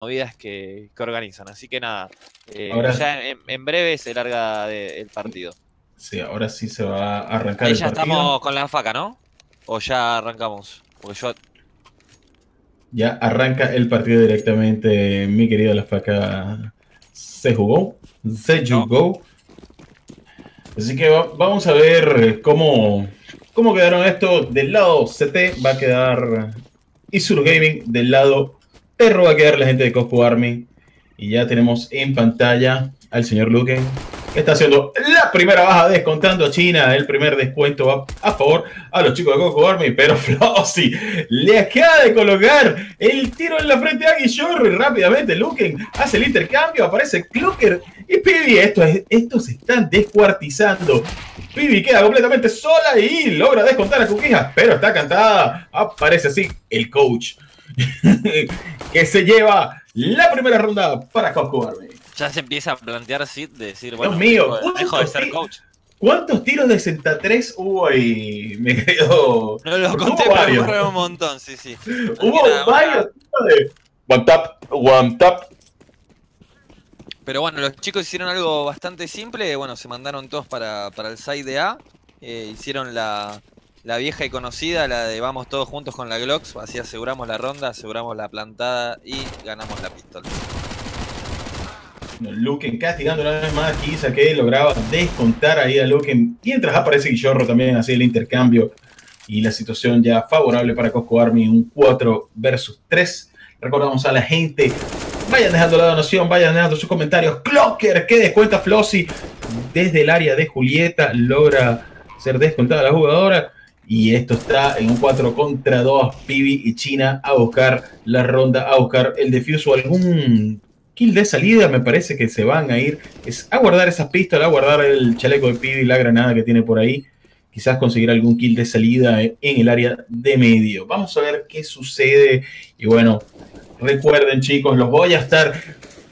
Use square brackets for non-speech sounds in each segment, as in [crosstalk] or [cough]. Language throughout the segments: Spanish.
movidas que, organizan. Así que nada, eh, ya en, breve se larga el partido. Sí, ahora sí se va a arrancar el ya estamos con la faca, ¿no? ¿O ya arrancamos? Porque yo... Ya arranca el partido directamente, mi querido La Faca. Se jugó, se jugó. Así que vamos a ver cómo, cómo quedaron esto. Del lado CT va a quedar Isur Gaming, del lado Perro va a quedar la gente de Cosco Army. Y ya tenemos en pantalla al señor Luken, que está haciendo la primera baja descontando a China. El primer descuento va a favor a los chicos de Coco Army, pero [laughs] Flossi le acaba de colocar el tiro en la frente a Guillorro y rápidamente Luken hace el intercambio, aparece Clucker y Pibi. Estos, se están descuartizando. Pibi queda completamente sola y logra descontar a Cuquijas, pero está cantada. Aparece así el coach. [laughs] que se lleva la primera ronda para Army. Ya se empieza a plantear así, de decir, bueno, Dios mío, dejo, de ser coach. ¿Cuántos tiros de 63 hubo ahí? [laughs] Me quedo. No lo conté, pero un montón, sí, sí. [laughs] Hubo varios de. One tap, one tap. Pero bueno, los chicos hicieron algo bastante simple. Bueno, se mandaron todos para, para el side de A. Eh, hicieron la, la vieja y conocida, la de vamos todos juntos con la Glocks, así aseguramos la ronda, aseguramos la plantada y ganamos la pistola. Luken castigando una vez más aquí, que lograba descontar ahí a Luken, mientras aparece Guillorro también así el intercambio y la situación ya favorable para Cosco Army, un 4 versus 3. Recordamos a la gente, vayan dejando la donación, vayan dejando sus comentarios. Clocker, que descuenta Flossy desde el área de Julieta, logra ser descontada la jugadora. Y esto está en un 4 contra 2. Pibi y China a buscar la ronda, a buscar el defuse o algún kill de salida. Me parece que se van a ir es a guardar esas pistolas, a guardar el chaleco de Pibi, la granada que tiene por ahí. Quizás conseguir algún kill de salida en el área de medio. Vamos a ver qué sucede. Y bueno, recuerden chicos, los voy a estar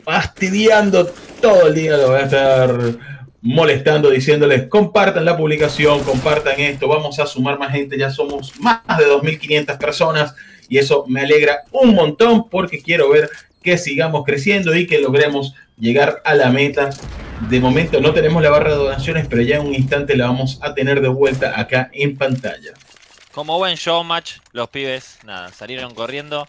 fastidiando todo el día. Los voy a estar molestando, diciéndoles compartan la publicación, compartan esto, vamos a sumar más gente, ya somos más de 2.500 personas y eso me alegra un montón porque quiero ver que sigamos creciendo y que logremos llegar a la meta. De momento no tenemos la barra de donaciones, pero ya en un instante la vamos a tener de vuelta acá en pantalla. Como buen show match, los pibes, nada, salieron corriendo,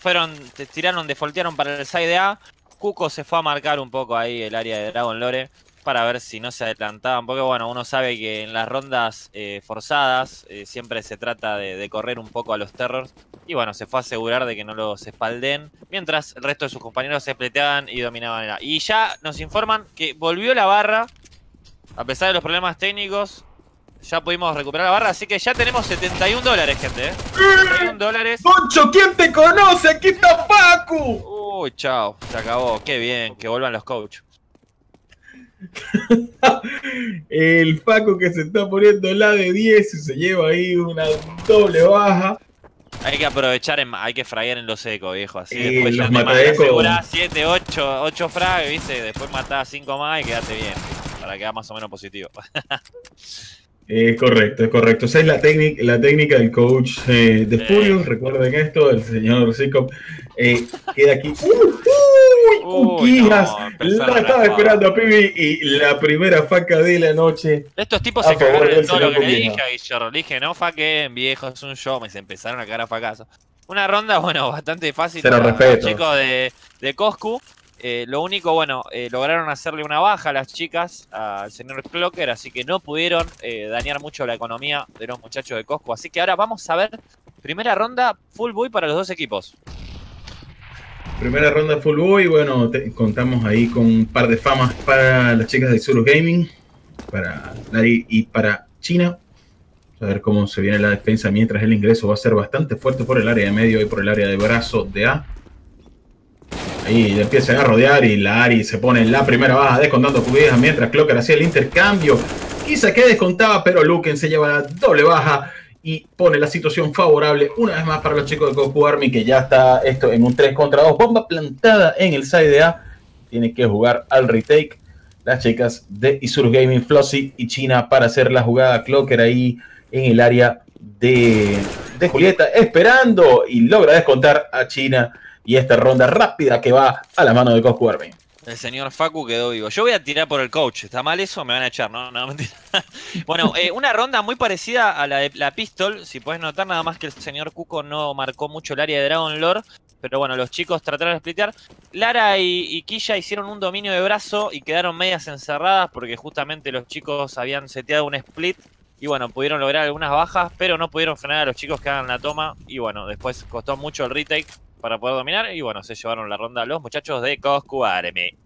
fueron, tiraron, defoltearon para el side A. Cuco se fue a marcar un poco ahí el área de Dragon Lore para ver si no se adelantaban, porque bueno, uno sabe que en las rondas eh, forzadas eh, siempre se trata de, correr un poco a los terrors, y bueno, se fue a asegurar de que no los espalden, mientras el resto de sus compañeros se pleteaban y dominaban. La... Y ya nos informan que volvió la barra, a pesar de los problemas técnicos, ya pudimos recuperar la barra, así que ya tenemos 71 dólares, gente, ¿eh? 71 dólares. ¡Poncho, ¿quién te conoce? ¡Aquí está Paco! Uy, chao, se acabó, qué bien, que vuelvan los coaches. El Paco que se está poniendo la de 10 y se lleva ahí una doble baja. Hay que aprovechar, hay que fraguear en lo seco, viejo. Así eh, después los ya 7, 8, 8 frags, ¿viste? Después matás 5 más y quedate bien. Para quedar más o menos positivo. [laughs] Es correcto, es correcto. Esa es la, técnica, la técnica del coach eh, de Furious. Recuerden esto, el señor Sikop eh, queda aquí. ¡Uy! uy la estaba esperando a Pibi y la primera faca de la noche. Estos tipos se cagaron en todo lo que le dije a Le dije, no faquen, viejo, es un show. Me se empezaron a cagar a facazos. Una ronda, [laughs] bueno, bastante fácil para los chicos de, de Coscu. Eh, lo único, bueno, eh, lograron hacerle una baja a las chicas, al señor Clocker, así que no pudieron eh, dañar mucho la economía de los muchachos de Cosco. Así que ahora vamos a ver primera ronda full boy para los dos equipos. Primera ronda full boy, bueno, contamos ahí con un par de famas para las chicas de Zuru Gaming, para Lari y para China. A ver cómo se viene la defensa mientras el ingreso va a ser bastante fuerte por el área de medio y por el área de brazo de A. Ahí empiezan a rodear y la se pone en la primera baja descontando cubidas mientras Clocker hacía el intercambio. Quizá que descontaba, pero Luken se lleva la doble baja y pone la situación favorable una vez más para los chicos de Goku Army que ya está esto en un 3 contra 2. Bomba plantada en el side A. Tiene que jugar al retake. Las chicas de Isur Gaming, Flossy y China para hacer la jugada. Clocker ahí en el área de, de Julieta esperando y logra descontar a China y esta ronda rápida que va a la mano de Coscu Army. El señor Facu quedó vivo. Yo voy a tirar por el coach. ¿Está mal eso? Me van a echar, ¿no? No, [laughs] mentira. bueno, eh, una ronda muy parecida a la de la Pistol. Si puedes notar, nada más que el señor Cuco no marcó mucho el área de Dragon Lore. Pero bueno, los chicos trataron de splitear. Lara y, y Quilla hicieron un dominio de brazo y quedaron medias encerradas porque justamente los chicos habían seteado un split. Y bueno, pudieron lograr algunas bajas, pero no pudieron frenar a los chicos que hagan la toma. Y bueno, después costó mucho el retake para poder dominar. Y bueno, se llevaron la ronda los muchachos de Coscu Army.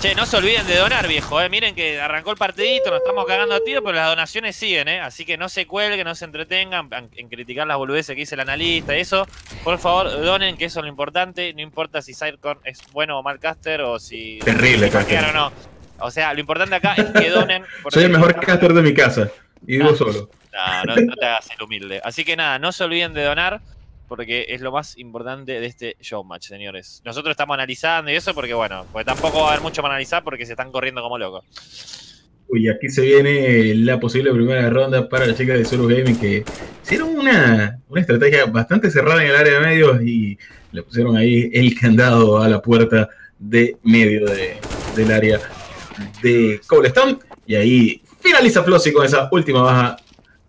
Che, no se olviden de donar, viejo, eh. Miren que arrancó el partidito, nos estamos cagando a tiro, pero las donaciones siguen, eh. Así que no se cuelguen, no se entretengan en, criticar las boludeces que dice el analista y eso. Por favor, donen, que eso es lo importante. No importa si Sidecorn es bueno o mal caster o si... Terrible, caster. o no. O sea, lo importante acá es que donen. [laughs] Soy el mejor caster de mi casa y vivo Ah. solo. No, no, no te hagas el humilde. Así que nada, no se olviden de donar, porque es lo más importante de este showmatch, señores. Nosotros estamos analizando y eso porque, bueno, porque tampoco va a haber mucho para analizar porque se están corriendo como locos. Uy, aquí se viene la posible primera ronda para las chicas de Zero Gaming que hicieron una, una estrategia bastante cerrada en el área de medios y le pusieron ahí el candado a la puerta de medio de- del área de Cobblestone. Y ahí finaliza Flossy con esa última baja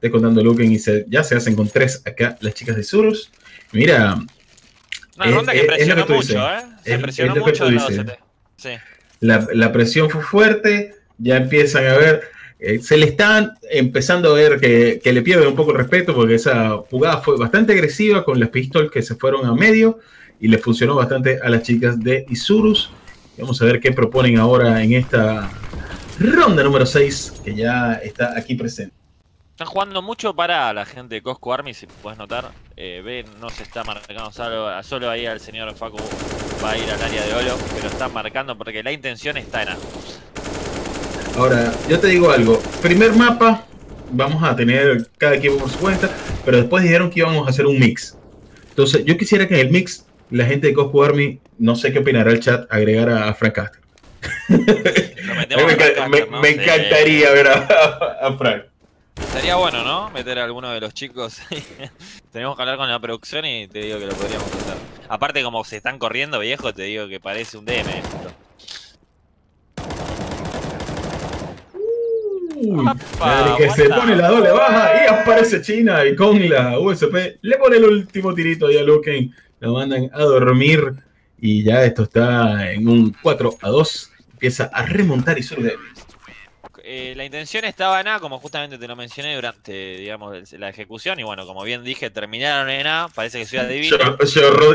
descontando Luken y ya se hacen con tres acá las chicas de Surus. Mira, Una Es- ronda que presionó que mucho. ¿eh? Se Es- presionó es mucho. Sí. la, la presión fue fuerte, ya empiezan a ver, eh, se le están empezando a ver que, que le pierden un poco el respeto porque esa jugada fue bastante agresiva con las pistolas que se fueron a medio y le funcionó bastante a las chicas de Isurus. Vamos a ver qué proponen ahora en esta ronda número 6 que ya está aquí presente. Están jugando mucho para la gente de Cosco Army, si puedes notar. Eh, ven, no se está marcando solo, solo ahí al señor Facu va a ir al área de Olo, pero están marcando porque la intención está en A. Ahora, yo te digo algo. Primer mapa, vamos a tener cada equipo por su cuenta, pero después dijeron que íbamos a hacer un mix. Entonces, yo quisiera que en el mix, la gente de Cosco Army, no sé qué opinará el chat, agregara a Frank Caster. [laughs] Me, encantaría ver a, a Frank. Sería bueno, ¿no? Meter a alguno de los chicos. [laughs] Tenemos que hablar con la producción y te digo que lo podríamos hacer. Aparte, como se están corriendo, viejo, te digo que parece un DM esto. Uy, que se pone la doble baja y aparece China y con la USP le pone el último tirito ahí a Luken. Lo mandan a dormir y ya esto está en un 4 a 2. Empieza a remontar y sube. Eh, la intención estaba en A, como justamente te lo mencioné durante, digamos, la ejecución. Y bueno, como bien dije, terminaron en A. Parece que Ciudad Divina.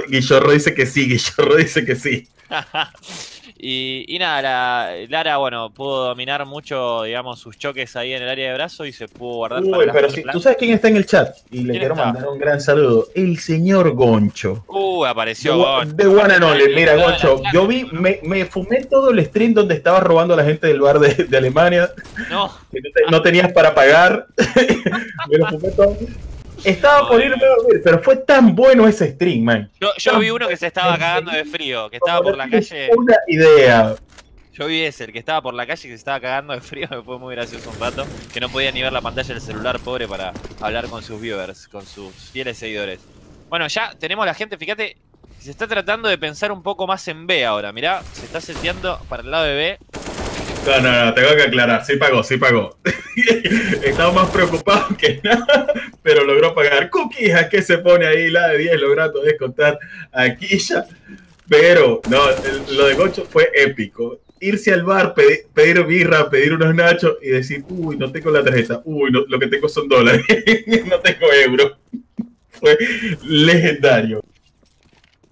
Guillorro dice que sí, [laughs] Guillorro dice que sí. [laughs] y, y nada, la- Lara, bueno, pudo dominar mucho, digamos, sus choques ahí en el área de brazo y se pudo guardar para Uy, la pero si, tú sabes quién está en el chat y le ¿Quién quiero está? mandar un gran saludo. El señor Goncho. Uh, apareció De, Gon. de One and Only. Mira, Goncho, yo vi, me, me fumé todo el stream donde estaba robando a la gente del bar de, de Alemania. No, [laughs] no tenías para pagar. [laughs] me lo fumé todo. Estaba por irme a dormir, pero fue tan bueno ese stream, man. yo, yo vi uno que se estaba cagando de frío, que estaba por la calle. Una idea. Yo vi ese, el que estaba por la calle que se estaba cagando de frío, [laughs] me fue muy gracioso un rato, que no podía ni ver la pantalla del celular, pobre, para hablar con sus viewers, con sus fieles seguidores. Bueno, ya tenemos la gente, fíjate, se está tratando de pensar un poco más en B ahora, mirá, se está seteando para el lado de B. No, no, no, tengo que aclarar. Sí pagó, sí pagó. [laughs] Estaba más preocupado que nada, pero logró pagar. Cookies, ¿a qué se pone ahí? La de 10 logrando descontar aquí ya. Pero, no, lo de Gocho fue épico. Irse al bar, pedi- pedir birra, pedir unos nachos y decir, uy, no tengo la tarjeta. Uy, no, lo que tengo son dólares. [laughs] no tengo euros. [laughs] Fue legendario.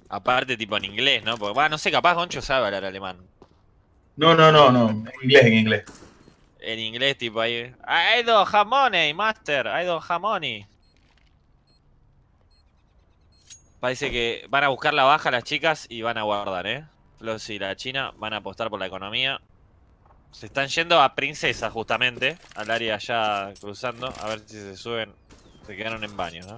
Aparte, tipo en inglés, ¿no? Porque, va, no sé, capaz Goncho sabe hablar alemán. No, no, no, no. En inglés, en inglés. En inglés, tipo ahí. Don't have money, master. Don't have money. Parece que van a buscar la baja las chicas y van a guardar, ¿eh? Los y la China van a apostar por la economía. Se están yendo a Princesa, justamente. Al área allá cruzando. A ver si se suben. Se quedaron en baño, ¿no?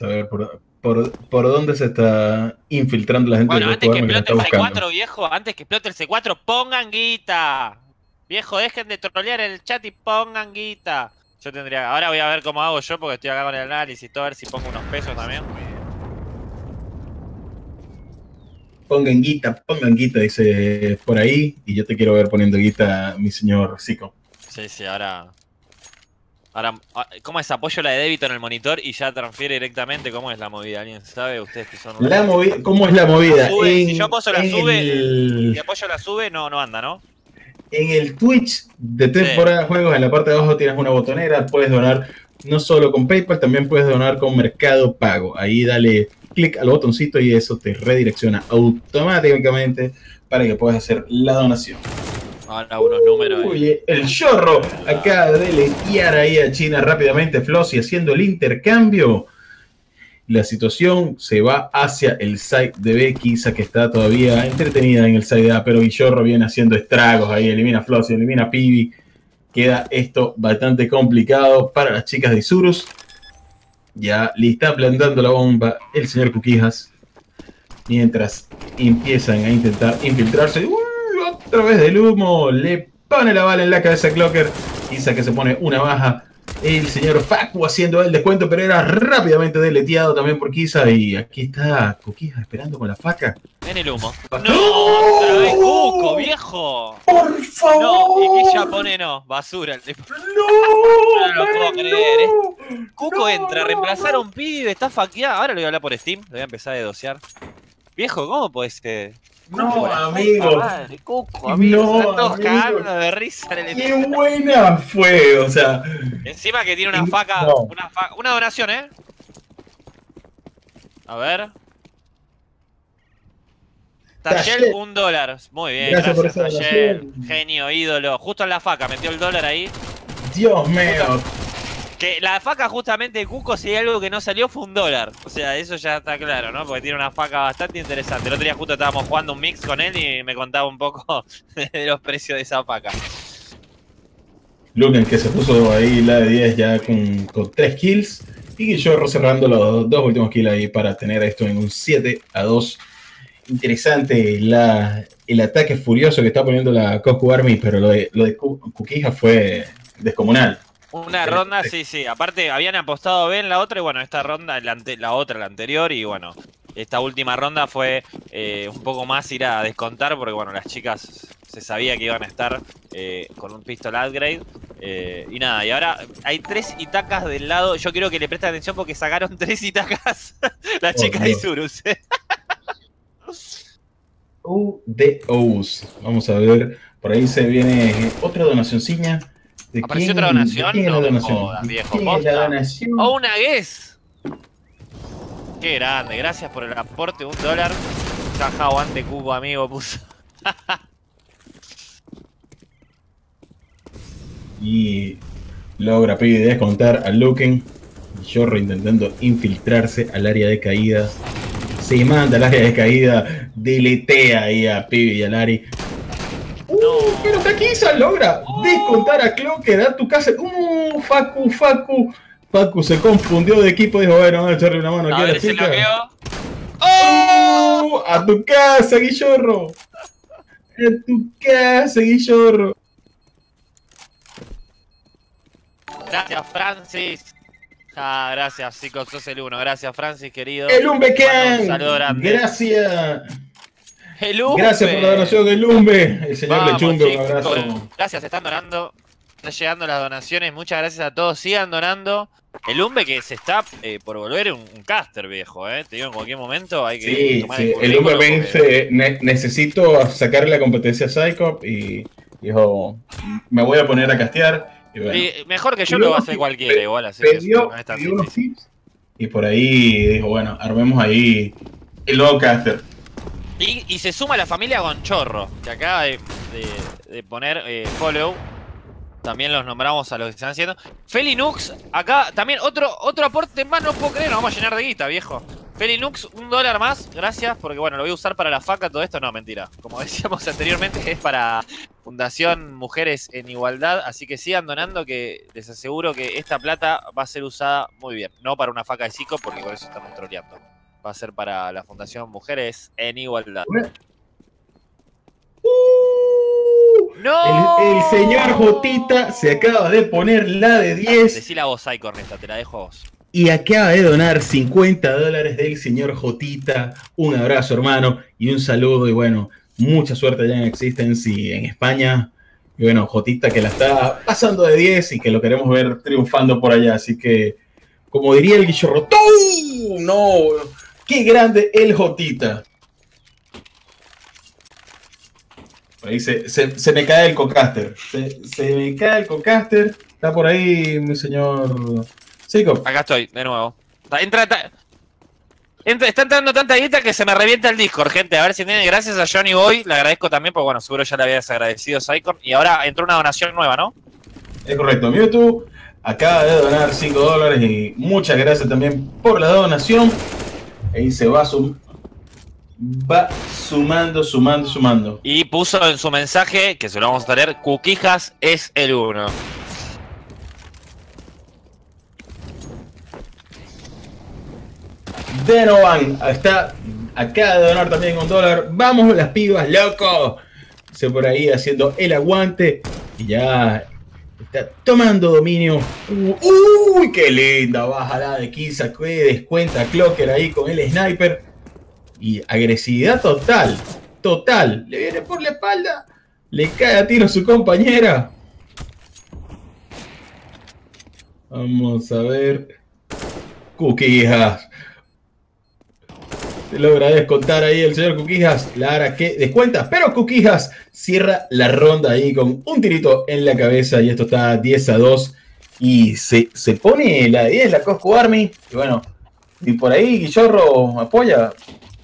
A ver, por, por, por dónde se está infiltrando la gente Bueno, antes que explote el está buscando. C4, viejo. Antes que explote el C4, pongan guita. Viejo, dejen de trolear el chat y pongan guita. Yo tendría. Ahora voy a ver cómo hago yo porque estoy acá con el análisis, todo a ver si pongo unos pesos también. Pongan guita, pongan guita, dice por ahí. Y yo te quiero ver poniendo guita, mi señor Zico. Sí, sí, ahora. Ahora, ah, ¿cómo es? Apoyo la de débito en el monitor y ya transfiere directamente. ¿Cómo es la movida? ¿Alguien sabe? Ustedes que son. La ¿Cómo es la movida? Sube, si yo apoyo la sube, el... si apoyo la sube, no, no anda, ¿no? En el Twitch de temporada de juegos, en la parte de abajo tienes una botonera, puedes donar no solo con PayPal, también puedes donar con Mercado Pago. Ahí dale clic al botoncito y eso te redirecciona automáticamente para que puedas hacer la donación. Ahora unos números. Uy, el chorro acaba de letear ahí a China rápidamente, Flossy haciendo el intercambio. La situación se va hacia el site de Becky, que está todavía entretenida en el site de A, pero Villorro viene haciendo estragos ahí, elimina Flossy, elimina Pibi. Queda esto bastante complicado para las chicas de Isurus. Ya le está plantando la bomba el señor Cuquijas. Mientras empiezan a intentar infiltrarse. ¡Uy! Otra vez del humo. Le pone la bala en la cabeza a Clocker. Isa que se pone una baja. El señor Facu haciendo el descuento, pero era rápidamente deleteado también por Kisa. Y aquí está Cuquijas esperando con la faca. En el humo. ¡No! ¡Otra vez Cuco, viejo! ¡Por favor! No, y que ya pone no, basura el. ¡No! No lo puedo creer, ¿eh? Cuco entra a reemplazar a un pibe, está faqueado. Ahora lo voy a hablar por Steam, lo voy a empezar a dosear. Viejo, ¿cómo puede ser? No, amigo. Madre, Cuco, amigo. No, están todos amigo. cagando de risa en el ¡Qué buena fue! O sea, Encima que tiene una faca, No. una donación, ¿eh? A ver. Tayel. un dólar. Muy bien, Gracias gracias, por donación. Genio, ídolo. Justo en la faca, metió el dólar ahí. Dios mío. Que la faca justamente de Cuco, si hay algo que no salió, fue un dólar. O sea, eso ya está claro, ¿no? Porque tiene una faca bastante interesante. El otro día justo estábamos jugando un mix con él y me contaba un poco [laughs] de los precios de esa faca. Luken que se puso ahí la de 10 ya con, con 3 kills. Y Guillorro cerrando los dos últimos kills ahí para tener esto en un 7 a 2. Interesante la, el ataque furioso que está poniendo la Coscu Army, pero lo de, Cuquija fue descomunal. Una ronda, sí. sí. Aparte, habían apostado bien la otra y bueno, esta ronda, la, ante- la otra, la anterior y bueno, esta última ronda fue eh, un poco más ir a descontar porque bueno, las chicas se sabía que iban a estar eh, con un pistol upgrade eh, y nada, y ahora hay tres itacas del lado, yo quiero que le presten atención porque sacaron [laughs] tres itacas las Oh, chicas [laughs] de. Isurus. UDOs. Vamos a ver. Por ahí se viene otra donacioncilla. ¿De ¿Apareció quién- otra donación? de No la me jodas, ¿De viejo? ¡Oh, una guess! Qué grande, gracias por el aporte, un dólar. Caja aguante cubo, amigo, puso. [laughs] Y logra pedir descontar a Luken. Jorro intentando infiltrarse al área de caída. Se manda al área de caída. Deletea ahí a Pibi y a Lari. No. pero Taquiza logra descontar a Cloque. Da tu casa. Uh, Facu, Facu. Facu se confundió de equipo. Dijo, bueno, vamos a echarle una mano A aquí a la ver si lo chica. veo. ¡Oh! Uh, a tu casa, Guillorro. A tu casa, Guillorro. Gracias, Francis. Ah, gracias, chicos, sos el uno. Gracias, Francis, querido. El un saludo Can. grande. Gracias. El Umbe. Gracias por la donación del Lumbe. El señor Vamos, Lechumbe, un abrazo. Gracias, están donando. Están llegando las donaciones. Muchas gracias a todos. Sigan donando. El Umbe que se está eh, por volver un, un caster viejo, ¿eh? Te digo, en cualquier momento hay que Sí, tomar sí, el currículum Lumbe dice, "Ne- necesito sacarle la competencia a Psycho y dijo, me voy a poner a castear. Y bueno, Sí, mejor que yo lo va a hacer cualquiera, igual, así que pidió, no es tan unos tips y por ahí dijo, bueno, armemos ahí el nuevo caster. Y, se suma la familia Gonchorro, que acaba de poner eh, follow. También los nombramos a los que están haciendo. Felinux, acá también otro, otro aporte más, no puedo creer, nos vamos a llenar de guita, viejo. Felinux, un dólar más, gracias, porque bueno, lo voy a usar para la faca, todo esto, no, mentira. Como [laughs] decíamos anteriormente, es para Fundación Mujeres en Igualdad, así que sigan donando que les aseguro que esta plata va a ser usada muy bien. No para una faca de psico, porque con eso estamos troleando. Va a ser para la Fundación Mujeres en Igualdad. Uh, ¡No! El, el señor Jotita se acaba de poner la de 10 Decí la voz ahí, Corneta, te la dejo a vos. y acaba de donar 50 dólares del señor Jotita. Un abrazo, hermano, y un saludo. Y bueno, mucha suerte allá en Existence y en España. Y bueno, Jotita que la está pasando de 10 y que lo queremos ver triunfando por allá. Así que, como diría el guichorro, ¡tú! ¡No! ¡Qué grande el Jotita! Ahí se, se- se me cae el cocaster. Se, se me cae el cocaster. Está por ahí mi señor Sico. Acá estoy, de nuevo. Está- Entra, ta- entra- está entrando tanta guita que se me revienta el Discord, gente. A ver si tiene. Gracias a Johnny Boy, le agradezco también, porque bueno, seguro ya le habías agradecido Psycon. Y ahora entró una donación nueva, ¿no? Es correcto, Mewtwo acaba de donar 5 dólares y muchas gracias también por la donación. Ahí se va, sum- va sumando, sumando, sumando. Y puso en su mensaje, que se lo vamos a leer, Cuquijas es el uno. Denovan está acaba de donar también un dólar. Vamos las pibas, loco. Se por ahí haciendo el aguante y ya está tomando dominio. Uh, Uy, qué linda baja la de Kisa, que descuenta Clocker ahí con el sniper. Y agresividad total, total. Le viene por la espalda, le cae a tiro a su compañera. Vamos a ver. Cuquijas. Logra descontar ahí el señor Cuquijas. Lara que descuenta, pero Cuquijas cierra la ronda ahí con un tirito en la cabeza y esto está 10 a 2. Y se, se pone la de 10 la Cosco Army. Y bueno, y por ahí Guillorro apoya.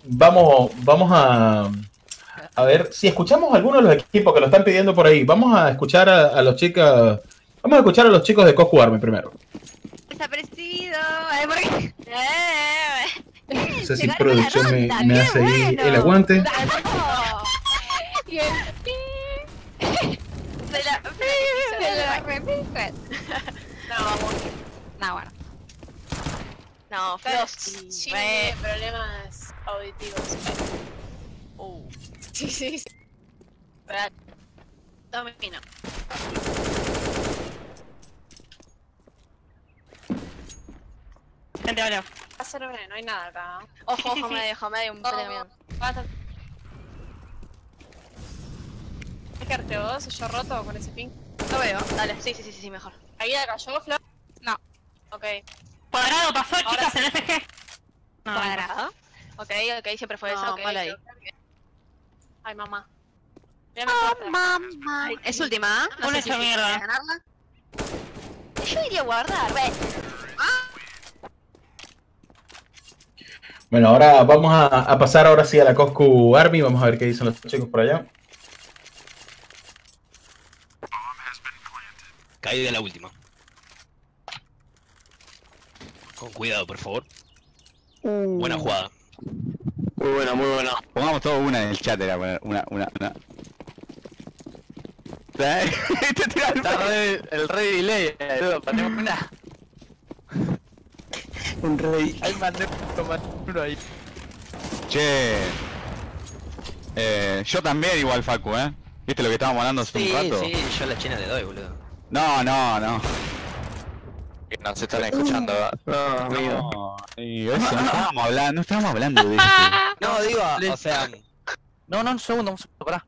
Vamos, vamos a, a ver si escuchamos alguno de los equipos que lo están pidiendo por ahí. Vamos a escuchar a, a los chicos. Vamos a escuchar a los chicos de Cosco Army primero. Desaparecido. Ay, ¿por qué? Eh, [laughs] No sé si producción me, me hace ahí bueno. el aguante. [laughs] Y el. [laughs] Se la se la repite. [laughs] No, no, bueno. No, Frosty. Sí, re- tiene problemas auditivos. Uh, Sí, sí, sí. Domino. Gente, hola. No hay nada acá. ¿no? Ojo, ojo, [laughs] medio, ojo, medio, un peleo mío. Basta. ¿Es quedarte vos? ¿Yo roto con ese ping? Lo veo, dale, sí, sí, sí, sí, mejor. ¿Ahí la cayó, Flor? No. Ok. Cuadrado pasó, Ahora chicas, sí. en FG. No, Cuadrado. Ok, ok, siempre fue eso, No, ok. mal ahí. Ay, mamá. Otra. Mamá. Es última, ¿eh? No Una sé si hecha mierda. quieres ganarla. Yo iría a guardar, ve. Bueno, ahora vamos a, a pasar ahora sí a la Coscu Army. Vamos a ver qué dicen los chicos por allá. Caí de la última. Con cuidado, por favor. Buena jugada. Muy buena, muy buena. Pongamos todo una en el chat, era poner una, una, una. [laughs] Este tira el Está re- el rey delay, eh, ponemos una. un rey. Uno ahí. Che. Eh, yo también igual, Facu, ¿eh? ¿Viste lo que estábamos hablando hace Sí, un rato? sí, yo a la china le doy, boludo. No, no, no. Que nos están escuchando. No, amigo. eso, no estábamos hablando, no estábamos hablando de eso. [laughs] No, digo, [laughs] o sea, No, no, un segundo, un segundo, pará.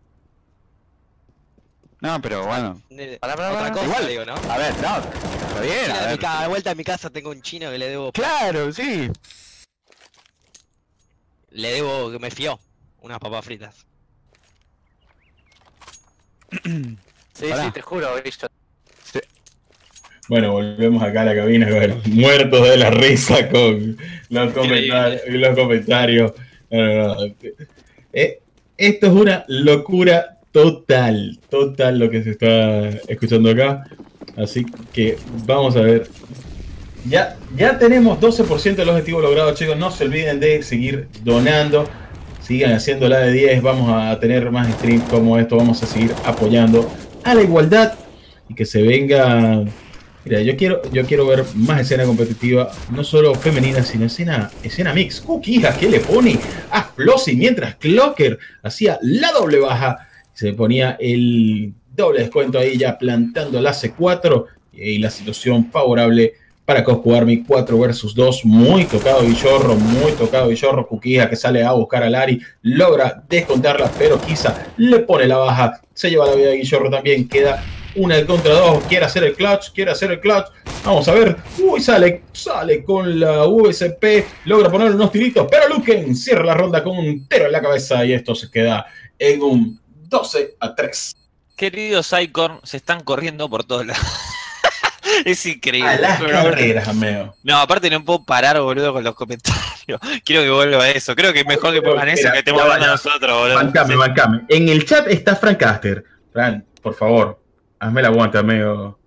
No, pero bueno. Pará, pará, otra cosa Igual. digo, ¿no? A ver, no. Está bien, a ver. ca- de vuelta a mi casa tengo un chino que le debo. Claro, sí. Le debo que me fió unas papas fritas. [clears throat] Sí, Pará. sí, te juro, bicho. Bueno, volvemos acá a la cabina con muertos de la risa con los comentarios. Los comentarios. No, no, no. Eh, esto es una locura total, total lo que se está escuchando acá. Así que vamos a ver. Ya, ya tenemos 12% del objetivo logrado, chicos. No se olviden de seguir donando. Sigan haciendo la de 10. Vamos a tener más streams como esto. Vamos a seguir apoyando a la igualdad y que se venga Mira, yo quiero, yo quiero ver más escena competitiva, no solo femenina, sino escena, escena mix. Cookiejas que le pone a Flossy mientras Clocker hacía la doble baja. Se ponía el doble descuento ahí ya plantando la C4 y la situación favorable para Coscu Army 4 versus 2. Muy tocado Villorro, muy tocado Villorro. Cuquija que sale a buscar a Lari, logra descontarla, pero quizá le pone la baja. Se lleva la vida de Guillorro también. Queda una de contra dos. Quiere hacer el clutch, quiere hacer el clutch. Vamos a ver. Uy, sale, sale con la USP. Logra poner unos tiritos, pero Luken cierra la ronda con un tero en la cabeza y esto se queda en un 12 a 3. Queridos Icon, se están corriendo por todos lados. [laughs] es increíble. A las Pero- carreras, ameo. No, aparte no puedo parar, boludo, con los comentarios. [laughs] Quiero que vuelva a eso. Creo que es mejor que pongan eso que estemos hablando nosotros, boludo. Bancame, bancame. En el chat está Frank Caster. Frank, por favor, hazme la aguanta, amigo.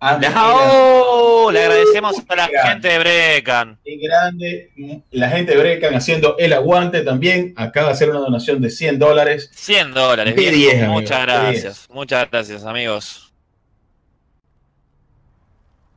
Hazme la- ¡Oh! Le agradecemos a la Grande. gente de Brecan. Qué grande. La gente de Brecan haciendo el aguante también. Acaba de hacer una donación de 100 dólares. 100 dólares. De viejo. 10, amigo, Muchas gracias. Muchas gracias, amigos.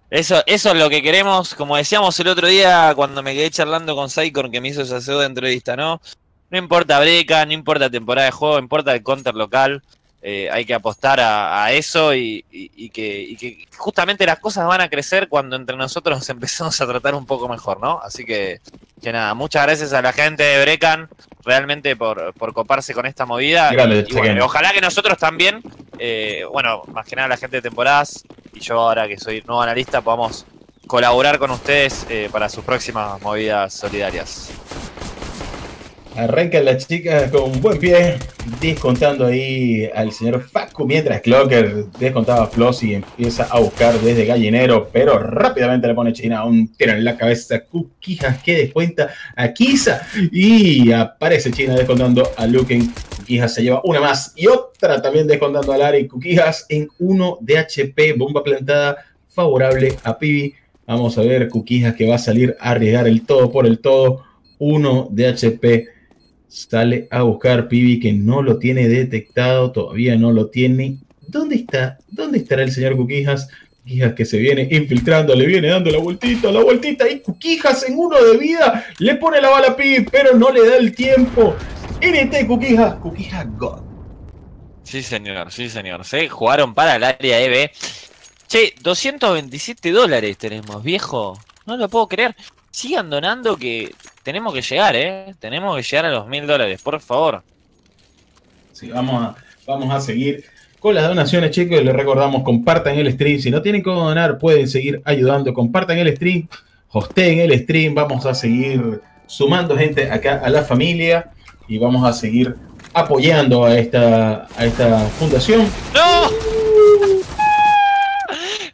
Eso, eso es lo que queremos. Como decíamos el otro día cuando me quedé charlando con Saikon que me hizo esa pseudo entrevista, ¿no? No importa Breca, no importa temporada de juego, importa el counter local. Eh, hay que apostar a, a eso y, y- y que, y que justamente las cosas van a crecer cuando entre nosotros nos [laughs] empezamos a tratar un poco mejor, ¿no? Así que, que nada, muchas gracias a la gente de Brecan realmente por, por coparse con esta movida. Grande, bueno, ojalá que nosotros también, eh, bueno, más que nada la gente de temporadas y yo ahora que soy nuevo analista, podamos colaborar con ustedes eh, para sus próximas movidas solidarias. Arrancan las chicas con buen pie, descontando ahí al señor Facu, mientras Clocker descontaba a Floss y empieza a buscar desde Gallinero, pero rápidamente le pone China un tiro en la cabeza. Cuquijas que descuenta a Kisa y aparece China descontando a Luken. Cuquijas se lleva una más y otra también descontando a Lari. Cuquijas en uno de HP, bomba plantada favorable a Pibi. Vamos a ver Cuquijas que va a salir a arriesgar el todo por el todo. Uno de HP sale a buscar Pibi que no lo tiene detectado, todavía no lo tiene. ¿Dónde está? ¿Dónde estará el señor Cuquijas? Cuquijas que se viene infiltrando, le viene dando la vueltita, la vueltita y Cuquijas en uno de vida, le pone la bala a Pibi, pero no le da el tiempo. NT Cuquijas, Cuquijas God. Sí, señor, sí, señor. Se jugaron para el área EB. Che, 227 dólares tenemos, viejo. No lo puedo creer. Sigan donando que tenemos que llegar, ¿eh? Tenemos que llegar a los mil dólares, por favor. Sí, vamos a, vamos a seguir con las donaciones, chicos. Les recordamos, compartan el stream. Si no tienen cómo donar, pueden seguir ayudando. Compartan el stream, hosteen el stream. Vamos a seguir sumando gente acá a la familia y vamos a seguir apoyando a esta, a esta fundación. ¡No!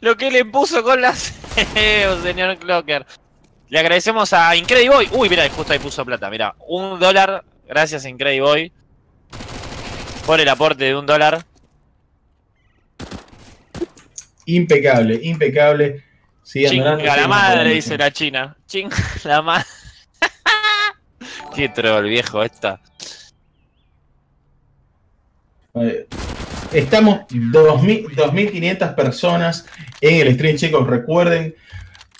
[laughs] Lo que le puso con las [laughs] señor Clocker. Le agradecemos a Incrediboy. Uy, mira, justo ahí puso plata. Mira, un dólar. Gracias, Incrediboy. Por el aporte de un dólar. Impecable, impecable. Donando, Chinga la madre, dice la china. Chinga la madre. [laughs] Qué troll, viejo, esta. Eh, Estamos 2000 2.500 personas en el stream, chicos. Recuerden,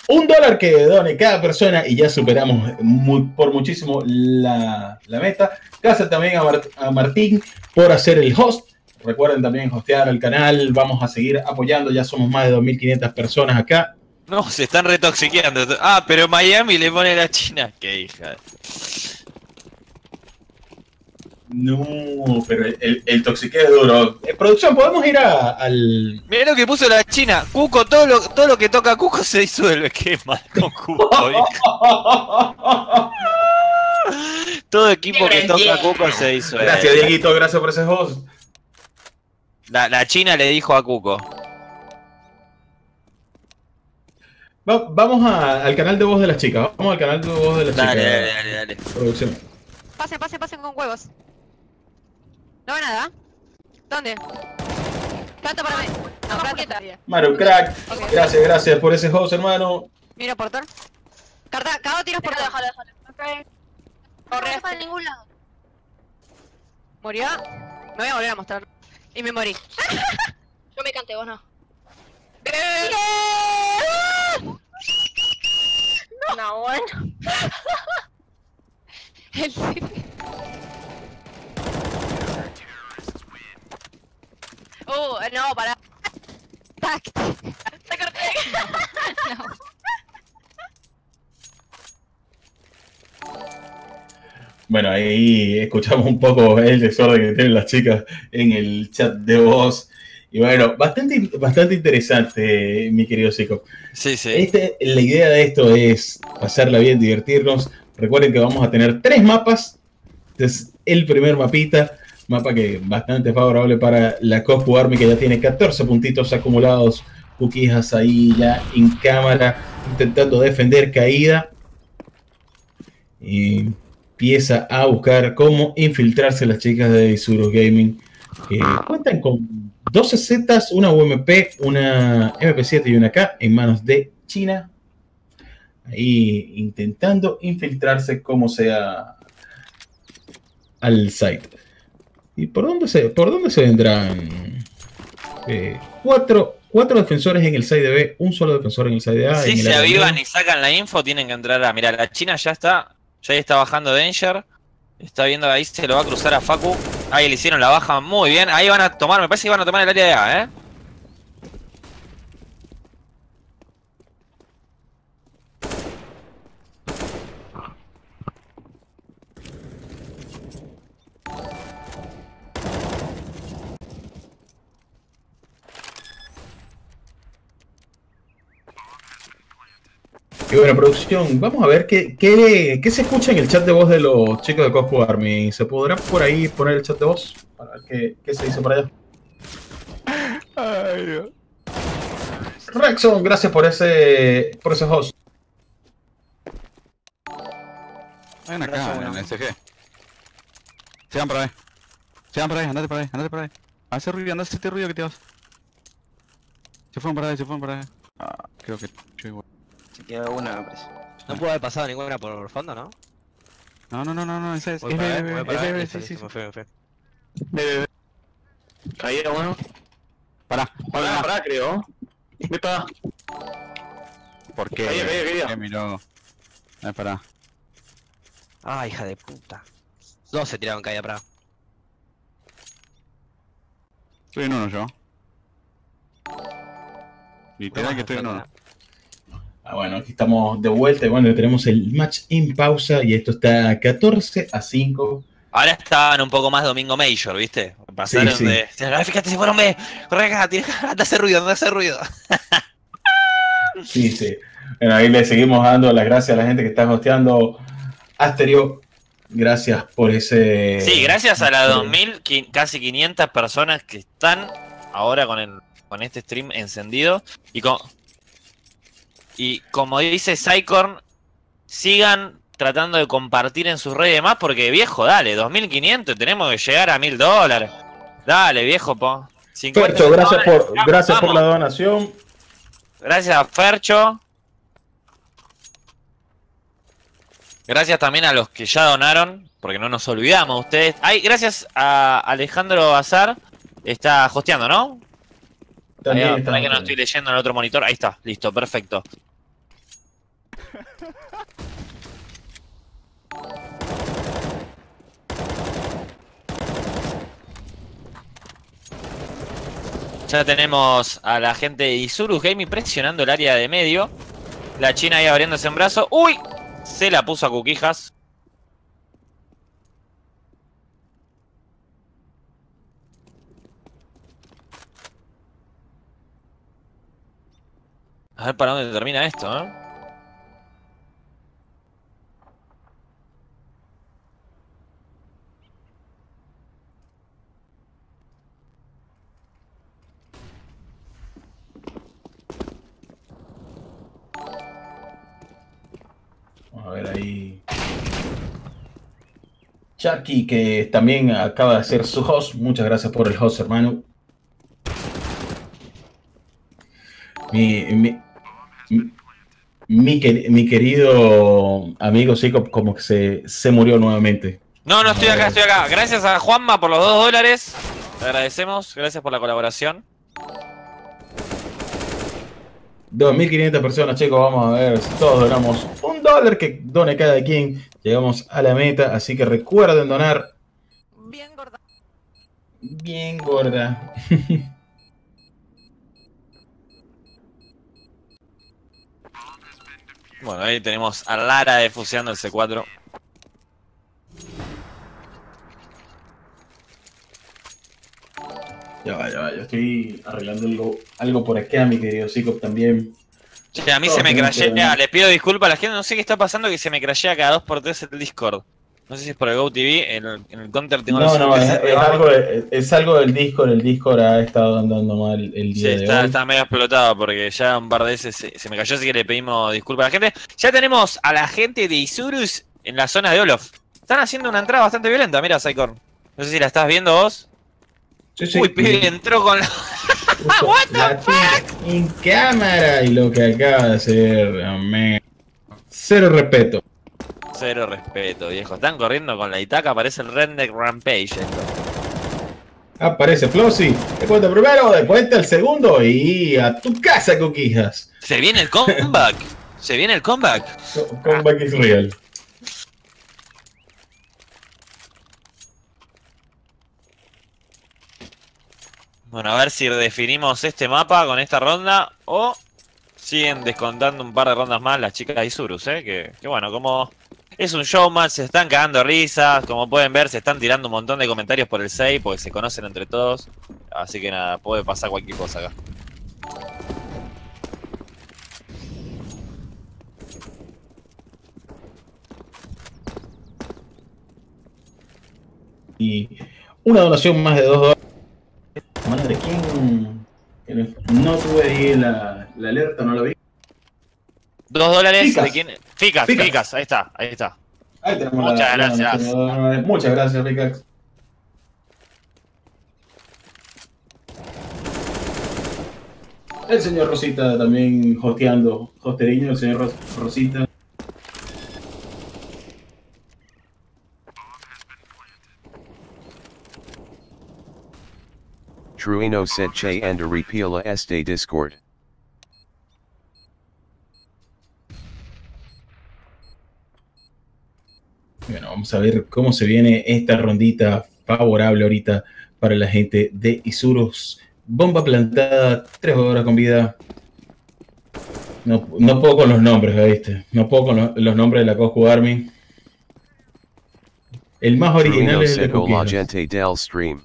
un dólar que done cada persona y ya superamos mu- por muchísimo la, meta. Gracias también a Martín por hacer el host. Recuerden también hostear el canal. Vamos a seguir apoyando. Ya somos más de 2.500 personas acá. No, se están retoxiqueando. Ah, pero Miami le pone la china. Qué hija. No, pero el, el, toxiqueo es duro. Eh, producción, podemos ir a- al. Mirá lo que puso la china. Cuco, todo lo, todo lo que toca Cuco se disuelve. [laughs] Qué mal con Cuco. [laughs] Todo equipo que toca Cuco se disuelve. Gracias, Dieguito. Gracias por ese host. La, la china le dijo a Cuco. Va- vamos a- al canal de voz de las chicas. Vamos al canal de voz de las Dale, chicas. dale, dale, dale. Producción. Pasen, pasen, pasen con huevos. No veo nada. ¿Dónde? Planta para mí. No, planta. Maru, crack. Ok. Gracias, gracias por ese host, hermano. Mira portón. Carta, cada tiros por Déjalo, déjalo, déjalo. Ok. Corre, No este. para ningún lado. Murió. Me voy a volver a mostrar. Y me morí. [laughs] Yo me canté, vos no. No, bueno. [laughs] El [laughs] Uh, no, pará. Tact. [laughs] Te corté. Bueno, ahí escuchamos un poco el desorden que tienen las chicas en el chat de voz. Y bueno, bastante, bastante interesante, mi querido Zico. Sí, sí. Este, la idea de esto es pasarla bien, divertirnos. Recuerden que vamos a tener tres mapas. Este es el primer mapita, mapa que bastante favorable para la Coscu Army, que ya tiene 14 puntitos acumulados. Cuquijas ahí ya en cámara, intentando defender caída. Y empieza a buscar cómo infiltrarse las chicas de Isurus Gaming, cuentan con 12 Zetas, una UMP, una MP7 y una K en manos de China. Ahí intentando infiltrarse como sea al site. ¿Y por dónde se, por dónde se vendrán? Eh, cuatro, cuatro defensores en el side de B, un solo defensor en el side de A. Si en el se avivan y sacan la info, tienen que entrar a. Mira, la China ya está. Ya está bajando Danger. Está viendo ahí, se lo va a cruzar a Facu. Ahí le hicieron la baja muy bien. Ahí van a tomar, me parece que van a tomar el área de A, ¿eh? Y bueno, producción, vamos a ver qué, qué, qué se escucha en el chat de voz de los chicos de Cosco Army. ¿Se podrá por ahí poner el chat de voz? Para ver qué, qué se dice por allá. Rexon, gracias por ese, por ese host. Ven acá, en el SG. Sigan por ahí. Sigan por ahí, andate por ahí, andate por ahí. Hace ruido, andate este ruido que te vas. Se fueron por ahí, se fueron por ahí. Ah, creo que yo igual. Se queda una, me parece. No pudo haber pasado ninguna por fondo, ¿no? No, no, no, no, no, esa es. Voy Es para B, ahí, B, voy B, para es ahí, B, listo, sí, sí, me fui, me fui. Caída uno. Pará, Pará, pará, creo. Ve para. ¿Por qué? Caída, caída, caída. ¿Qué miró? Eh, pará. Ah, hija de puta. Dos se tiraron caída para. Estoy en uno yo. Literal que estoy en uno. Ah, bueno, aquí estamos de vuelta y bueno, tenemos el match en pausa y esto está 14 a 5. Ahora estaban un poco más Domingo Major, ¿viste? Pasaron Sí, sí. de. Fíjate, se fueron B. Corre acá, anda hacer ruido, anda hacer ruido. [laughs] Sí, sí. Bueno, ahí le seguimos dando las gracias a la gente que está hosteando Asterio. Gracias por ese. Sí, gracias a las Sí. 2000, qui- casi 500 personas que están ahora con, el, con este stream encendido. Y, con, y como dice Psycorn, sigan tratando de compartir en sus redes más porque viejo, dale, 2500, tenemos que llegar a 1000 dólares. Dale, viejo, po. 50 Fercho, gracias dólares. por, Vamos, gracias por la donación. Gracias a Fercho. Gracias también a los que ya donaron, porque no nos olvidamos ustedes. Ay, gracias a Alejandro Azar. Está hosteando, ¿no? También Ahí pará que no estoy leyendo en el otro monitor. Ahí está, listo, perfecto. Ya tenemos a la gente de Isurus Gaming presionando el área de medio. La China ahí abriéndose en brazo. ¡Uy! Se la puso a Cuquijas. A ver para dónde termina esto, ¿eh? A ver ahí. Chucky, que también acaba de hacer su host. Muchas gracias por el host, hermano. Mi, mi, mi- mi quer- mi querido amigo Zico como que se, se murió nuevamente. No, no estoy acá, estoy acá. Gracias a Juanma por los dos dólares. Te agradecemos. Gracias por la colaboración. 2.500 personas, chicos. Vamos a ver si todos donamos un dólar que done cada quien. Llegamos a la meta, así que recuerden donar Bien gorda. bien gorda. [laughs] Bueno, ahí tenemos a Lara defuseando el C4. Ya va, ya va, yo estoy arreglando algo, algo por acá, mi querido Psycho también. Che, a mí se me crashea, le pido disculpas a la gente, no sé qué está pasando, que se me crashea cada 2x3 el Discord. No sé si es por el GoTV, en el, en el counter tengo No, no, es, es algo, es, es algo del Discord, el Discord ha estado andando mal el Sí, día de está, hoy. está medio explotado porque ya un par de veces se, se me cayó, así que le pedimos disculpas a la gente. Ya tenemos a la gente de Isurus en la zona de Olof. Están haciendo una entrada bastante violenta, mira, Saikor. No sé si la estás viendo vos. Sí, sí. Uy, pibe, entró con la... Justo [laughs] la tiene en cámara y lo que acaba de hacer, amén. Cero respeto. Cero respeto, viejo. Están corriendo con la Itaca, parece el Redneck Rampage esto. Aparece Flossy, te cuenta primero, de cuenta el segundo y a tu casa, coquijas. Se viene el comeback. Se viene el comeback. Co- Comeback is real. Bueno, a ver si definimos este mapa con esta ronda o siguen descontando un par de rondas más las chicas de Isurus, ¿eh? Que, que bueno, como es un showmatch, se están cagando risas, como pueden ver, se están tirando un montón de comentarios por el 6 porque se conocen entre todos. Así que nada, puede pasar cualquier cosa acá. Y una donación más de dos dólares. Madre, ¿quién? No- tuve ahí la, la alerta, no la vi. Dos dólares Ficas. de quién? Ficas, Ficas. Ficas, ahí está, ahí está. Ahí tenemos Muchas la, gracias. Muchas gracias, Ricax. El señor Rosita también hosteando, hosteriño, el señor Ros- Rosita. Truino said Che and a repeal a este Discord. Bueno, vamos a ver cómo se viene esta rondita favorable ahorita para la gente de Isurus. Bomba plantada, tres horas con vida. No, no puedo con los nombres, ¿viste? No puedo con los, los nombres de la Cosco Army. El más original es el de del stream.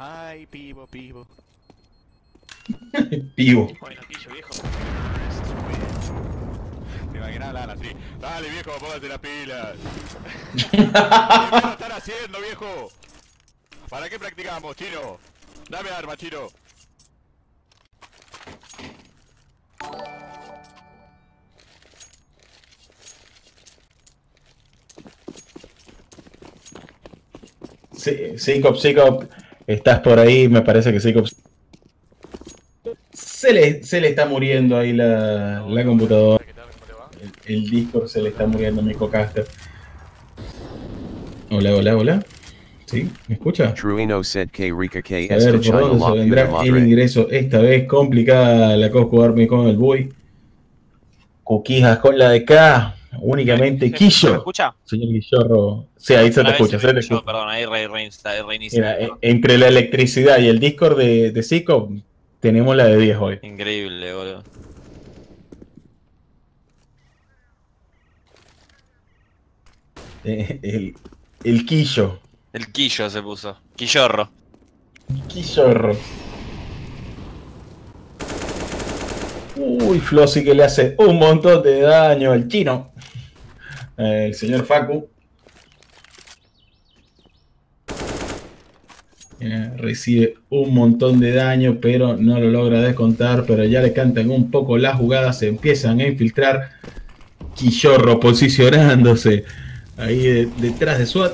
Ay, pivo, pivo. [laughs] Pivo. Bueno, pillo, viejo. Te imaginas Lana así. Dale, viejo, póngase las pilas. [laughs] ¿Qué mierda están haciendo, viejo? ¿Para qué practicamos, chino? Dame arma, chino. Sí, Psycop, Psycop, estás por ahí, me parece que Psycop se le, se le está muriendo ahí la, la computadora. El, el Discord se le está muriendo a mi cocaster. Hola, hola, hola. ¿Sí? ¿Me escucha? Truino said que rica que A ver, ¿por dónde se vendrá el ingreso? Esta vez complicada la Cosco Army con el Boy. Coquijas con la de K. Únicamente ¿Se me Quillo. escucha? Señor Guillorro. Sí, ahí se te escucha. se te escucha. Perdón, ahí re, re, reinicio. Mira, eh, entre la electricidad y el Discord de, de Zico, tenemos la de 10 hoy. Increíble, boludo. Eh, el, el Quillo. El quillo se puso. Quillorro. Quillorro. Uy, Flossy que le hace un montón de daño al chino. El señor Facu. Recibe un montón de daño, pero no lo logra descontar. Pero ya le cantan un poco las jugadas, se empiezan a infiltrar. Quillorro posicionándose ahí de- detrás de SWAT.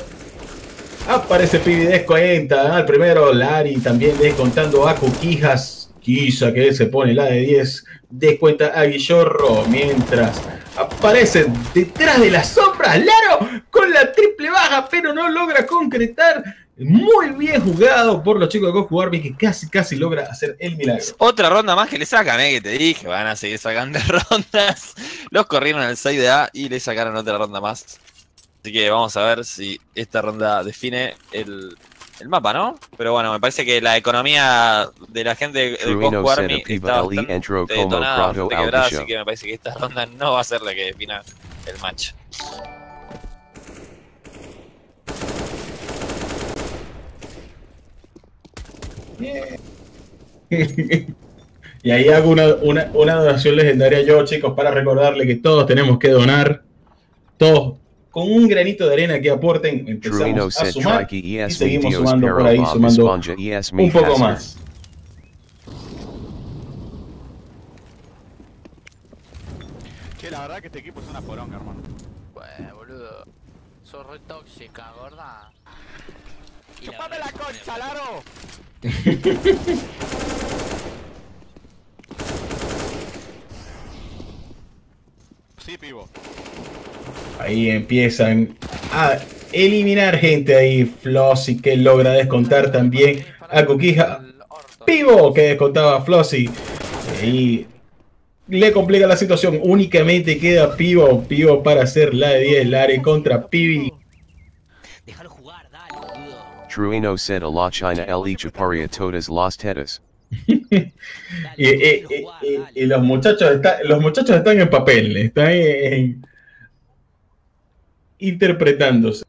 Aparece Pibi descuenta al primero, Lari también descontando a Cuquijas. Quizá que se pone la de 10, descuenta a Guillorro. Mientras aparece detrás de las sombras, Laro con la triple baja, pero no logra concretar. Muy bien jugado por los chicos de Goku Army que casi casi logra hacer el milagro. Otra ronda más que le sacan, eh, que te dije, van a seguir sacando [laughs] rondas. Los corrieron al 6 de A y le sacaron otra ronda más. Así que vamos a ver si esta ronda define el el mapa, ¿no? Pero bueno, me parece que la economía de la gente de Cosco Army a está bastante detonada, bastante quebrada, así que me parece que esta ronda no va a ser la que defina el match. [laughs] y ahí hago una, una, una donación legendaria yo, chicos, para recordarle que todos tenemos que donar. Todos con un granito de arena que aporten, empezamos a sumar y ES seguimos sumando por ahí, sumando un poco más. Che, la verdad que este equipo es una poronga, hermano. Pues, boludo. Sos re tóxica, gorda. ¡Chupame la concha, Laro! [laughs] Sí, pivo. Ahí empiezan a eliminar gente ahí. Flossy que logra descontar también a Coquija. Pivo que descontaba a Flossy. Y le complica la situación. Únicamente queda Pivo. Pivo para hacer la de 10. Lare contra Pibi. Truino said a la China le Chaparia todas las tetas. Y, y- y- jugar, y- dale. y los muchachos están, los muchachos están en papel. Están en- interpretándose.